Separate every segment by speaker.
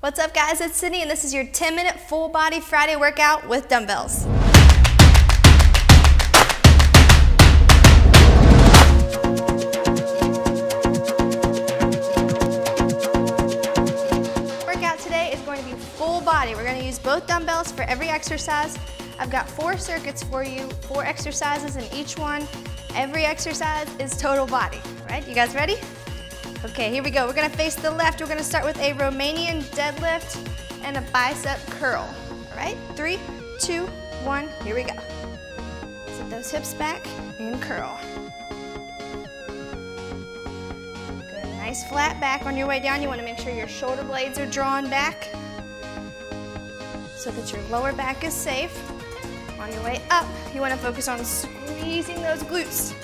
Speaker 1: What's up guys, it's Sydney and this is your 10 minute full body Friday workout with dumbbells. Workout today is going to be full body. We're going to use both dumbbells for every exercise. I've got four circuits for you, four exercises in each one. Every exercise is total body, right? You guys ready? Okay, here we go. We're gonna face the left. We're gonna start with a Romanian deadlift and a bicep curl. All right, three, two, one, here we go. Set those hips back and curl. Good, nice flat back on your way down. You wanna make sure your shoulder blades are drawn back so that your lower back is safe. On your way up, you wanna focus on squeezing those glutes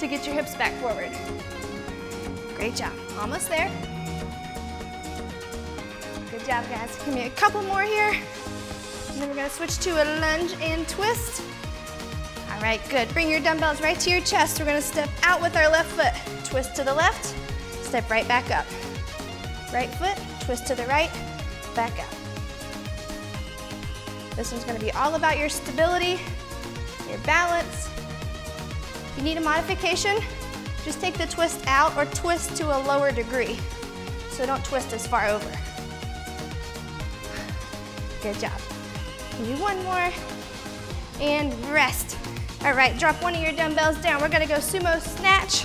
Speaker 1: to get your hips back forward. Great job. Almost there. Good job, guys. Give me a couple more here. And then we're gonna switch to a lunge and twist. All right, good. Bring your dumbbells right to your chest. We're gonna step out with our left foot. Twist to the left, step right back up. Right foot, twist to the right, back up. This one's gonna be all about your stability, your balance. If you need a modification, just take the twist out or twist to a lower degree. So don't twist as far over. Good job. Do one more and rest. All right, drop one of your dumbbells down. We're gonna go sumo snatch,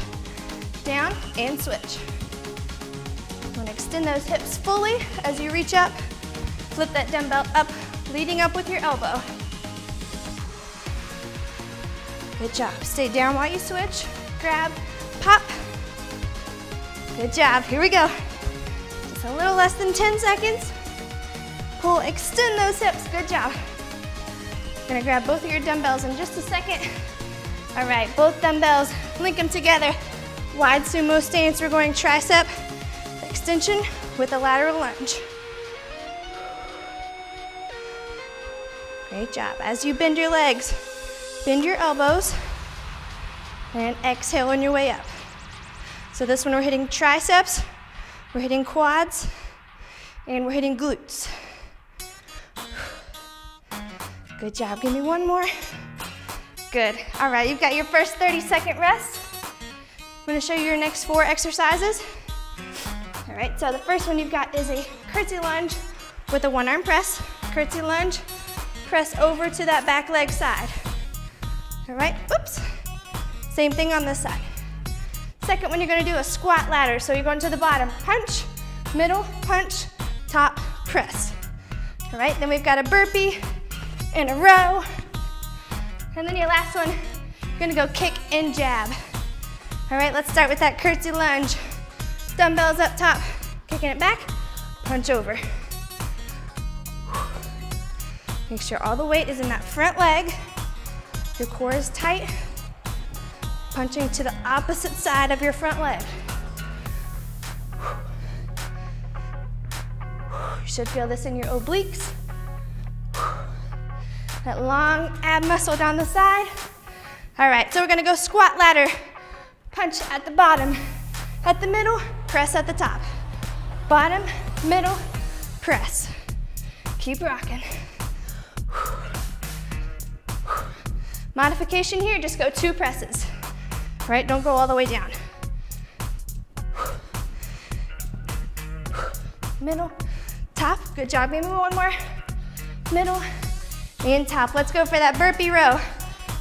Speaker 1: down and switch. You wanna extend those hips fully as you reach up. Flip that dumbbell up, leading up with your elbow. Good job. Stay down while you switch. Grab, pop. Good job, here we go. Just a little less than 10 seconds. Pull, extend those hips, good job. Gonna grab both of your dumbbells in just a second. All right, both dumbbells, link them together. Wide sumo stance, we're going tricep extension with a lateral lunge. Great job. As you bend your legs, bend your elbows, and exhale on your way up. So this one we're hitting triceps, we're hitting quads, and we're hitting glutes. Good job, give me one more. Good, all right, you've got your first 30 second rest. I'm gonna show you your next four exercises. All right, so the first one you've got is a curtsy lunge with a one arm press. Curtsy lunge, press over to that back leg side. All right, oops. Same thing on this side. Second one, you're gonna do a squat ladder. So you're going to the bottom, punch, middle, punch, top, press. All right, then we've got a burpee in a row. And then your last one, you're gonna go kick and jab. All right, let's start with that curtsy lunge. Dumbbells up top, kicking it back, punch over. Make sure all the weight is in that front leg. Your core is tight punching to the opposite side of your front leg. You should feel this in your obliques. That long ab muscle down the side. All right, so we're gonna go squat ladder. Punch at the bottom, at the middle, press at the top. Bottom, middle, press. Keep rocking. Modification here, just go two presses right? Don't go all the way down. Middle, top, good job. Maybe one more. Middle and top. Let's go for that burpee row.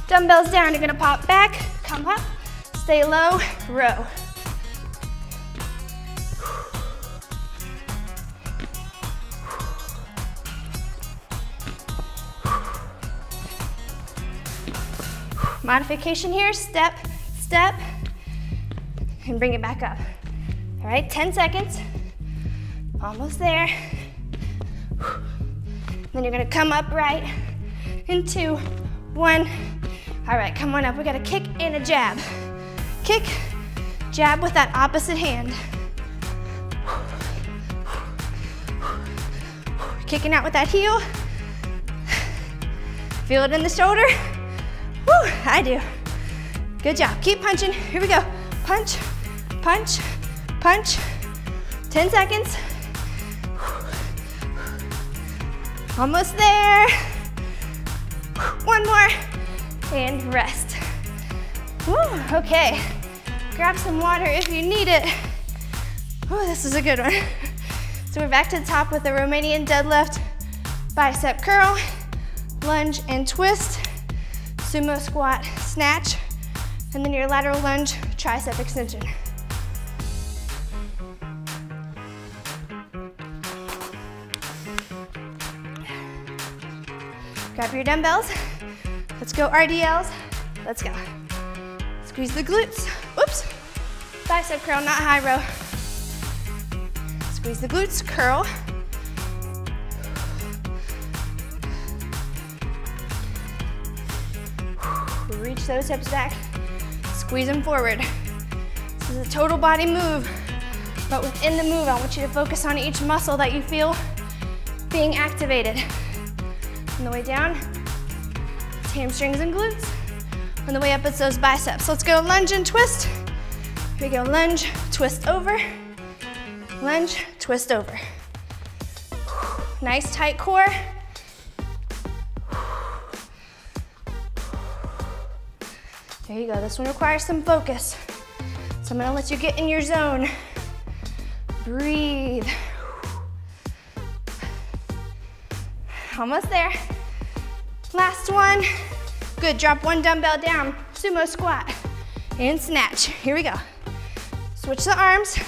Speaker 1: Dumbbells down, you're gonna pop back, come up, stay low, row. Modification here, step, step, and bring it back up. All right, 10 seconds. Almost there. Then you're gonna come up right in two, one. All right, come on up. We got a kick and a jab. Kick, jab with that opposite hand. Kicking out with that heel. Feel it in the shoulder? Woo, I do. Good job. Keep punching. Here we go. Punch, punch, punch. 10 seconds. Almost there. One more, and rest. Woo, okay, grab some water if you need it. Oh, this is a good one. So we're back to the top with a Romanian deadlift, bicep curl, lunge and twist, sumo squat, snatch, and then your lateral lunge, tricep extension. Grab your dumbbells. Let's go RDLs. Let's go. Squeeze the glutes. Oops. Bicep curl, not high row. Squeeze the glutes, curl. Reach those hips back. Squeeze them forward. This is a total body move, but within the move, I want you to focus on each muscle that you feel being activated. On the way down, it's hamstrings and glutes. On the way up, it's those biceps. Let's go lunge and twist. Here we go, lunge, twist over, lunge, twist over. Nice tight core. There you go, this one requires some focus. So I'm gonna let you get in your zone. Breathe. Almost there. Last one. Good, drop one dumbbell down. Sumo squat and snatch. Here we go. Switch the arms.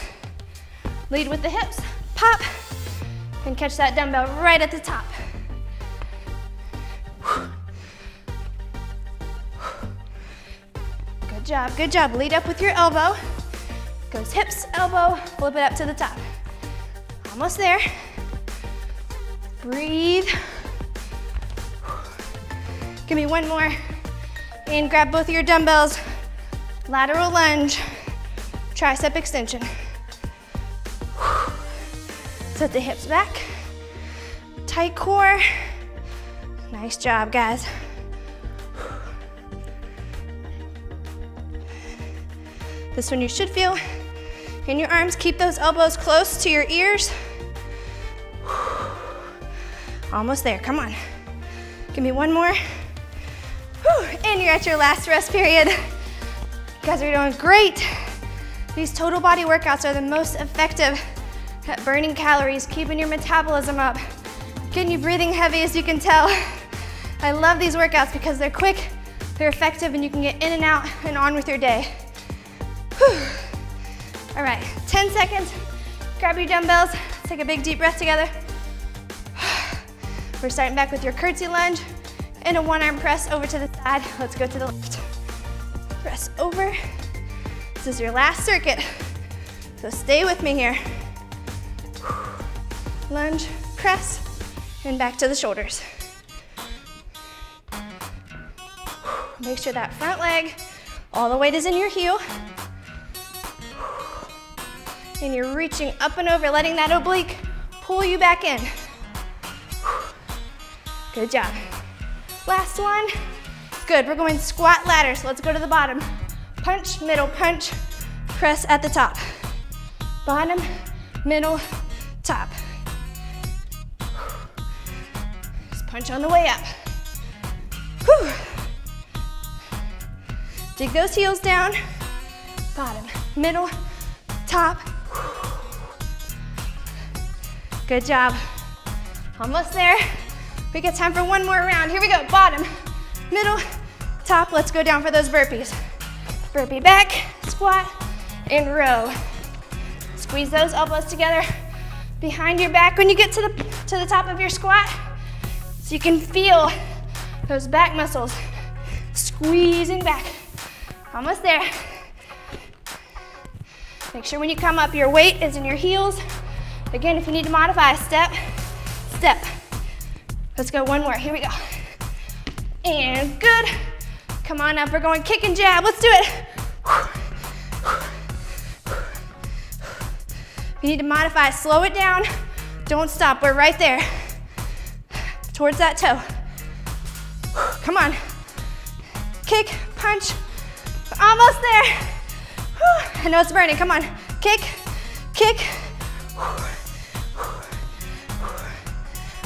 Speaker 1: Lead with the hips. Pop and catch that dumbbell right at the top. Good job, good job. Lead up with your elbow. Goes hips, elbow, flip it up to the top. Almost there. Breathe. Give me one more. And grab both of your dumbbells. Lateral lunge, tricep extension. Set the hips back. Tight core. Nice job, guys. This one you should feel in your arms. Keep those elbows close to your ears. Almost there, come on. Give me one more. And you're at your last rest period. You guys are doing great. These total body workouts are the most effective at burning calories, keeping your metabolism up, getting you breathing heavy as you can tell. I love these workouts because they're quick, they're effective, and you can get in and out and on with your day. Whew. All right, 10 seconds. Grab your dumbbells, take a big deep breath together. We're starting back with your curtsy lunge and a one arm press over to the side. Let's go to the left. Press over. This is your last circuit. So stay with me here. Lunge, press, and back to the shoulders. Make sure that front leg, all the weight is in your heel. And you're reaching up and over, letting that oblique pull you back in. Good job. Last one. Good, we're going squat ladder, so let's go to the bottom. Punch, middle, punch, press at the top. Bottom, middle, top. Just punch on the way up. Whew. Dig those heels down. Bottom, middle, top. Good job. Almost there. We got time for one more round. Here we go. Bottom, middle, top. Let's go down for those burpees. Burpee back, squat, and row. Squeeze those elbows together behind your back when you get to the, to the top of your squat so you can feel those back muscles squeezing back. Almost there. Make sure when you come up, your weight is in your heels. Again, if you need to modify, step, step. Let's go one more, here we go. And good. Come on up, we're going kick and jab, let's do it. If you need to modify, slow it down. Don't stop, we're right there. Towards that toe. Come on. Kick, punch, almost there. I know it's burning, come on. Kick, kick.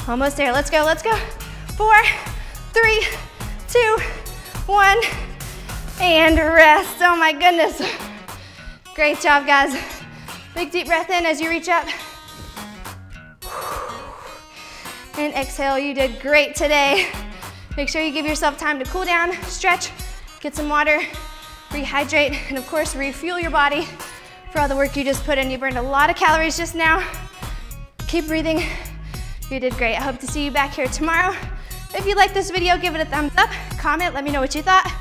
Speaker 1: Almost there, let's go, let's go. Four, three, two, one, and rest. Oh my goodness. Great job, guys. Big deep breath in as you reach up. And exhale, you did great today. Make sure you give yourself time to cool down, stretch, get some water, rehydrate, and of course, refuel your body for all the work you just put in. You burned a lot of calories just now. Keep breathing. You did great. I hope to see you back here tomorrow. If you like this video, give it a thumbs up, comment, let me know what you thought,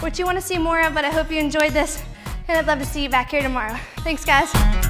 Speaker 1: what you want to see more of, but I hope you enjoyed this, and I'd love to see you back here tomorrow. Thanks, guys.